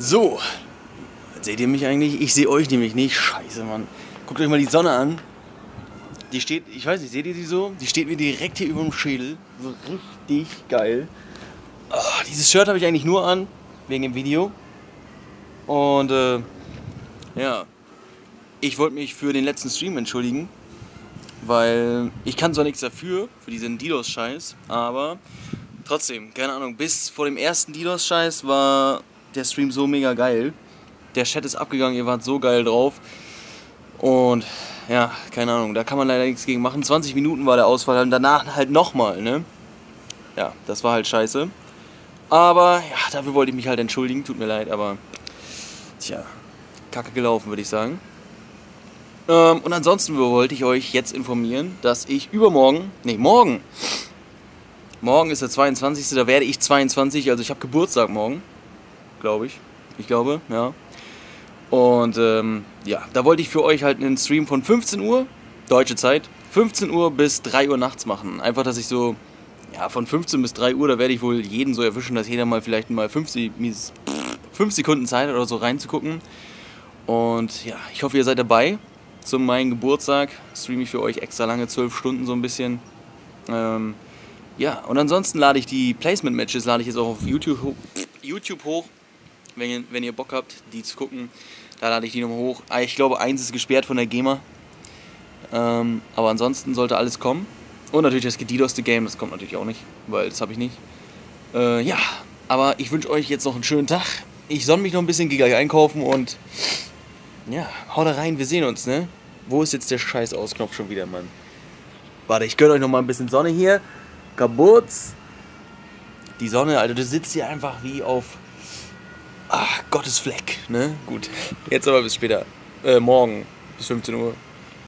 So, seht ihr mich eigentlich? Ich sehe euch nämlich nicht. Scheiße, Mann. Guckt euch mal die Sonne an. Die steht, ich weiß nicht, seht ihr die so? Die steht mir direkt hier über dem Schädel. So richtig geil. Oh, dieses Shirt habe ich eigentlich nur an, wegen dem Video. Und äh, ja, ich wollte mich für den letzten Stream entschuldigen, weil ich kann zwar nichts dafür, für diesen DDoS-Scheiß, aber trotzdem, keine Ahnung, bis vor dem ersten DDoS-Scheiß war der Stream so mega geil. Der Chat ist abgegangen, ihr wart so geil drauf. Und ja, keine Ahnung, da kann man leider nichts gegen machen. 20 Minuten war der Ausfall und danach halt nochmal, ne? Ja, das war halt scheiße. Aber ja, dafür wollte ich mich halt entschuldigen, tut mir leid, aber tja, kacke gelaufen, würde ich sagen. Ähm, und ansonsten wollte ich euch jetzt informieren, dass ich übermorgen, nee, morgen, morgen ist der 22. Da werde ich 22, also ich habe Geburtstag morgen, glaube ich. Ich glaube, ja. Und ähm, ja, da wollte ich für euch halt einen Stream von 15 Uhr, deutsche Zeit, 15 Uhr bis 3 Uhr nachts machen. Einfach, dass ich so, ja, von 15 bis 3 Uhr, da werde ich wohl jeden so erwischen, dass jeder mal vielleicht mal 5, 5 Sekunden Zeit hat oder so reinzugucken. Und ja, ich hoffe, ihr seid dabei. Zu meinem Geburtstag streame ich für euch extra lange, 12 Stunden so ein bisschen. Ähm, ja, und ansonsten lade ich die Placement-Matches, lade ich jetzt auch auf YouTube, YouTube hoch wenn ihr, wenn ihr Bock habt, die zu gucken. Da lade ich die nochmal hoch. Ah, ich glaube, eins ist gesperrt von der GEMA. Ähm, aber ansonsten sollte alles kommen. Und natürlich das gedidoste Game, das kommt natürlich auch nicht, weil das habe ich nicht. Äh, ja, aber ich wünsche euch jetzt noch einen schönen Tag. Ich soll mich noch ein bisschen Giga einkaufen und ja, haut da rein, wir sehen uns, ne? Wo ist jetzt der scheiß Ausknopf schon wieder, Mann? Warte, ich gönne euch noch mal ein bisschen Sonne hier. Kabuts. Die Sonne, Alter, du sitzt hier einfach wie auf Ach, Gottes Fleck, ne? Gut. Jetzt aber bis später. Äh, morgen bis 15 Uhr.